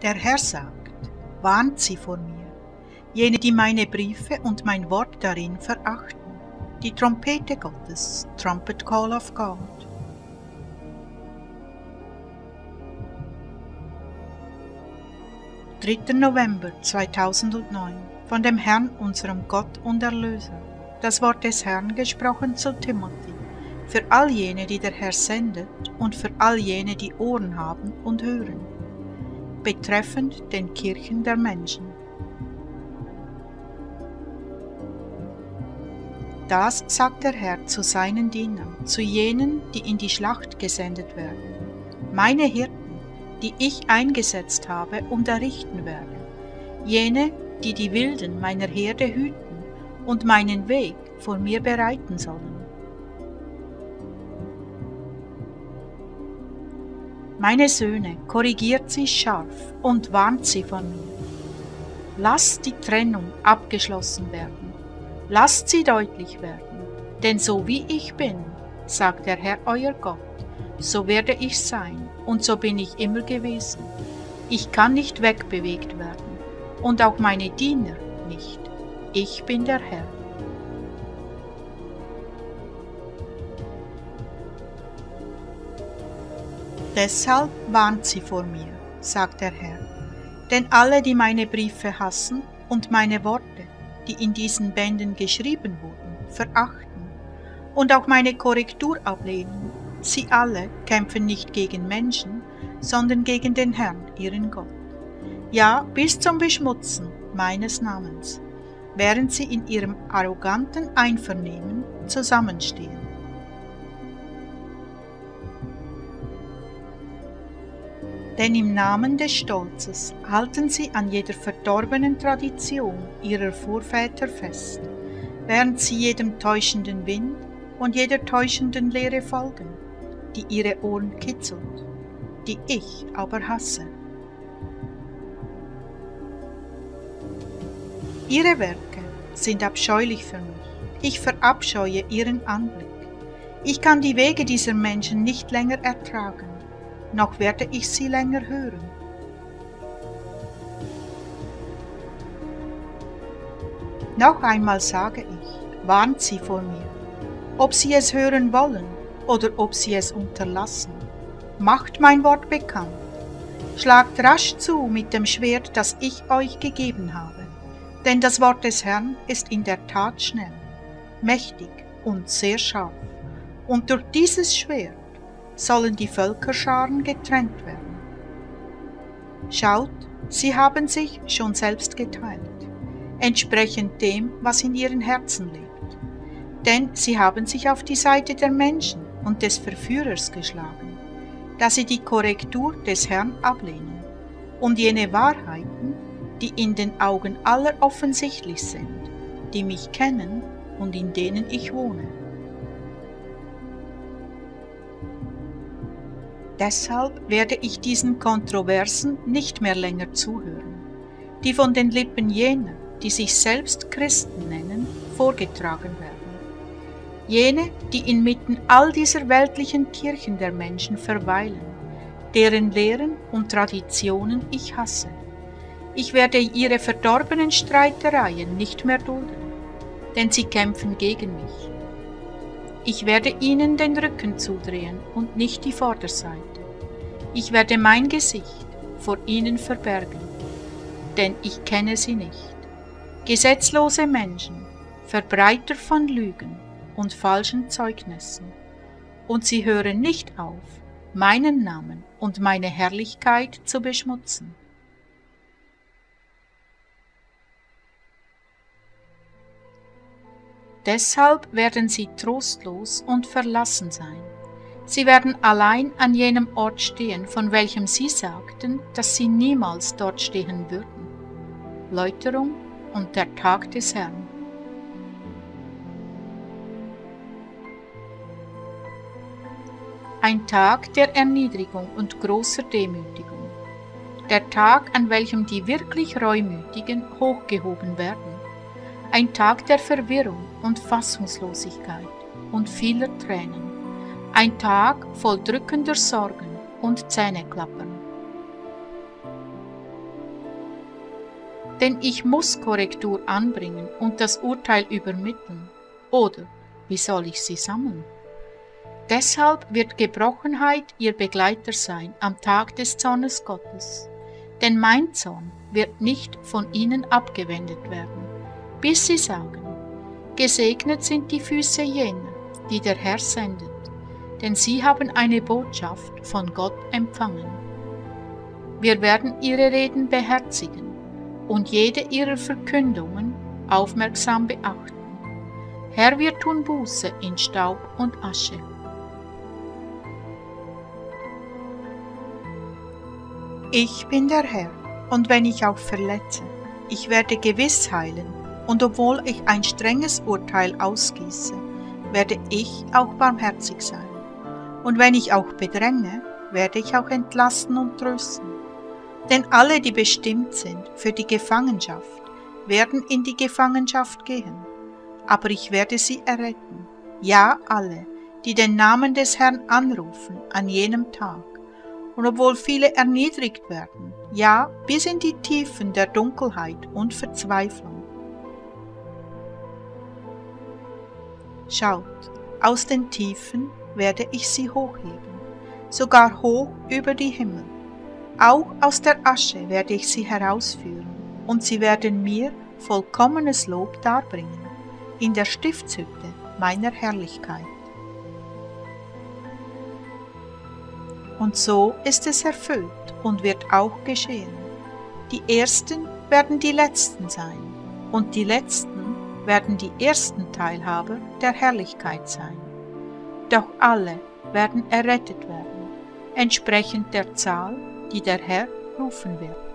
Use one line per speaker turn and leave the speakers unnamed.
Der Herr sagt, warnt sie vor mir, jene, die meine Briefe und mein Wort darin verachten, die Trompete Gottes, Trumpet Call of God. Dritter November 2009 von dem Herrn, unserem Gott und Erlöser. Das Wort des Herrn gesprochen zu Timothy, für all jene, die der Herr sendet und für all jene, die Ohren haben und hören, betreffend den Kirchen der Menschen. Das sagt der Herr zu seinen Dienern, zu jenen, die in die Schlacht gesendet werden. Meine Hirten, die ich eingesetzt habe und errichten werde, jene, die die Wilden meiner Herde hüten und meinen Weg vor mir bereiten sollen. Meine Söhne, korrigiert sie scharf und warnt sie von mir. Lasst die Trennung abgeschlossen werden. Lasst sie deutlich werden. Denn so wie ich bin, sagt der Herr euer Gott, so werde ich sein und so bin ich immer gewesen. Ich kann nicht wegbewegt werden und auch meine Diener nicht. Ich bin der Herr. Deshalb warnt sie vor mir, sagt der Herr. Denn alle, die meine Briefe hassen und meine Worte, die in diesen Bänden geschrieben wurden, verachten und auch meine Korrektur ablehnen, sie alle kämpfen nicht gegen Menschen, sondern gegen den Herrn, ihren Gott. Ja, bis zum Beschmutzen meines Namens, während sie in ihrem arroganten Einvernehmen zusammenstehen. Denn im Namen des Stolzes halten sie an jeder verdorbenen Tradition ihrer Vorväter fest, während sie jedem täuschenden Wind und jeder täuschenden Lehre folgen, die ihre Ohren kitzelt, die ich aber hasse. Ihre Werke sind abscheulich für mich. Ich verabscheue ihren Anblick. Ich kann die Wege dieser Menschen nicht länger ertragen, noch werde ich sie länger hören. Noch einmal sage ich, warnt sie vor mir, ob sie es hören wollen oder ob sie es unterlassen. Macht mein Wort bekannt. Schlagt rasch zu mit dem Schwert, das ich euch gegeben habe. Denn das Wort des Herrn ist in der Tat schnell, mächtig und sehr scharf. Und durch dieses Schwert sollen die Völkerscharen getrennt werden. Schaut, sie haben sich schon selbst geteilt, entsprechend dem, was in ihren Herzen liegt. Denn sie haben sich auf die Seite der Menschen und des Verführers geschlagen, da sie die Korrektur des Herrn ablehnen und jene Wahrheiten, die in den Augen aller offensichtlich sind, die mich kennen und in denen ich wohne. Deshalb werde ich diesen Kontroversen nicht mehr länger zuhören, die von den Lippen jener, die sich selbst Christen nennen, vorgetragen werden. Jene, die inmitten all dieser weltlichen Kirchen der Menschen verweilen, deren Lehren und Traditionen ich hasse ich werde ihre verdorbenen Streitereien nicht mehr dulden, denn sie kämpfen gegen mich. Ich werde ihnen den Rücken zudrehen und nicht die Vorderseite. Ich werde mein Gesicht vor ihnen verbergen, denn ich kenne sie nicht. Gesetzlose Menschen, Verbreiter von Lügen und falschen Zeugnissen. Und sie hören nicht auf, meinen Namen und meine Herrlichkeit zu beschmutzen. Deshalb werden sie trostlos und verlassen sein. Sie werden allein an jenem Ort stehen, von welchem sie sagten, dass sie niemals dort stehen würden. Läuterung und der Tag des Herrn. Ein Tag der Erniedrigung und großer Demütigung. Der Tag, an welchem die wirklich Reumütigen hochgehoben werden ein Tag der Verwirrung und Fassungslosigkeit und vieler Tränen, ein Tag voll drückender Sorgen und Zähneklappern. denn ich muss Korrektur anbringen und das Urteil übermitteln. Oder wie soll ich sie sammeln? Deshalb wird Gebrochenheit ihr Begleiter sein am Tag des Zornes Gottes. Denn mein Zorn wird nicht von ihnen abgewendet werden, bis sie sagen, Gesegnet sind die Füße jener, die der Herr sendet, denn sie haben eine Botschaft von Gott empfangen. Wir werden ihre Reden beherzigen und jede ihrer Verkündungen aufmerksam beachten. Herr, wir tun Buße in Staub und Asche. Ich bin der Herr, und wenn ich auch verletze, ich werde gewiss heilen, und obwohl ich ein strenges Urteil ausgieße, werde ich auch barmherzig sein. Und wenn ich auch bedränge, werde ich auch entlasten und trösten. Denn alle, die bestimmt sind für die Gefangenschaft, werden in die Gefangenschaft gehen. Aber ich werde sie erretten. Ja, alle, die den Namen des Herrn anrufen an jenem Tag. Und obwohl viele erniedrigt werden, ja, bis in die Tiefen der Dunkelheit und Verzweiflung. Schaut, aus den Tiefen werde ich sie hochheben, sogar hoch über die Himmel. Auch aus der Asche werde ich sie herausführen, und sie werden mir vollkommenes Lob darbringen, in der Stiftshütte meiner Herrlichkeit. Und so ist es erfüllt und wird auch geschehen. Die Ersten werden die Letzten sein, und die Letzten werden die ersten Teilhaber der Herrlichkeit sein. Doch alle werden errettet werden, entsprechend der Zahl, die der Herr rufen wird.